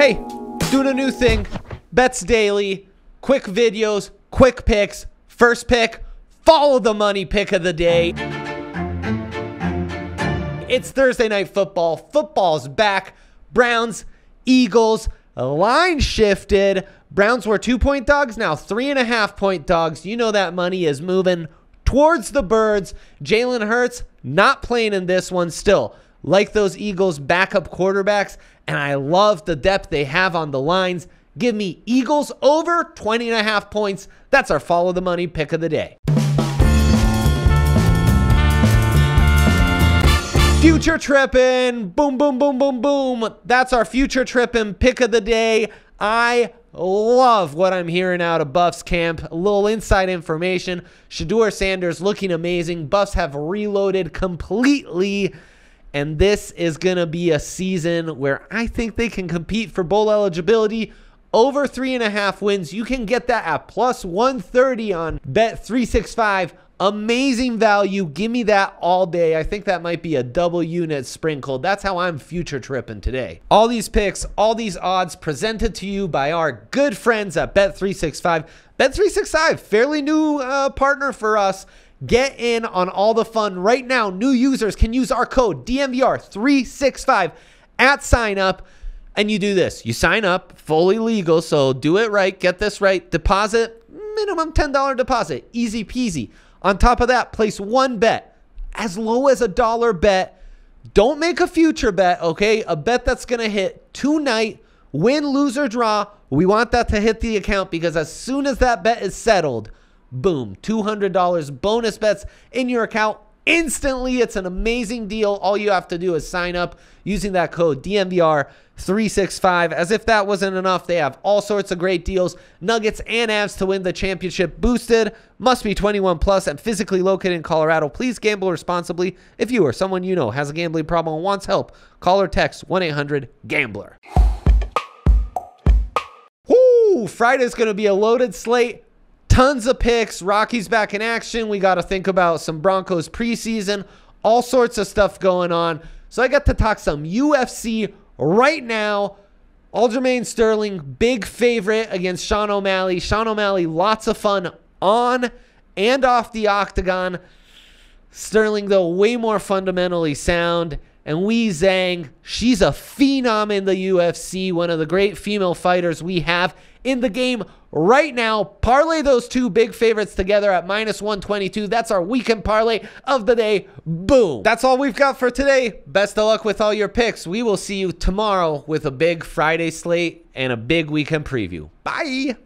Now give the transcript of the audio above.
Hey, doing a new thing. Bets daily, quick videos, quick picks. First pick, follow the money pick of the day. It's Thursday night football. Football's back. Browns, Eagles, line shifted. Browns were two point dogs, now three and a half point dogs. You know that money is moving towards the birds. Jalen Hurts not playing in this one still. Like those Eagles backup quarterbacks, and I love the depth they have on the lines. Give me Eagles over 20 and a half points. That's our follow the money pick of the day. Future tripping. Boom, boom, boom, boom, boom. That's our future tripping pick of the day. I love what I'm hearing out of Buffs camp. A little inside information. Shedeur Sanders looking amazing. Buffs have reloaded completely. And this is going to be a season where I think they can compete for bowl eligibility. Over three and a half wins. You can get that at plus 130 on Bet 365. Amazing value. Give me that all day. I think that might be a double unit sprinkled. That's how I'm future tripping today. All these picks, all these odds presented to you by our good friends at Bet365. Bet365, fairly new uh, partner for us. Get in on all the fun right now. New users can use our code DNVR365 at sign up. And you do this you sign up, fully legal. So do it right. Get this right. Deposit, minimum $10 deposit. Easy peasy. On top of that, place one bet as low as a dollar bet. Don't make a future bet, okay? A bet that's going to hit tonight, win, lose, or draw. We want that to hit the account because as soon as that bet is settled, boom, $200 bonus bets in your account instantly. It's an amazing deal. All you have to do is sign up using that code DNVR365. As if that wasn't enough, they have all sorts of great deals. Nuggets and Avs to win the championship boosted. Must be 21 plus and physically located in Colorado. Please gamble responsibly. If you or someone you know has a gambling problem and wants help, call or text 1-800-GAMBLER. Woo! Friday's going to be a loaded slate. Tons of picks. Rockies back in action. We got to think about some Broncos preseason. All sorts of stuff going on. So I got to talk some UFC right now. Aljamain Sterling, big favorite against Sean O'Malley. Sean O'Malley, lots of fun on and off the octagon. Sterling, though, way more fundamentally sound. And Weili Zhang, she's a phenom in the UFC, one of the great female fighters we have in the game right now. Parlay those two big favorites together at minus 122. That's our weekend parlay of the day. Boom. That's all we've got for today. Best of luck with all your picks. We will see you tomorrow with a big Friday slate and a big weekend preview. Bye.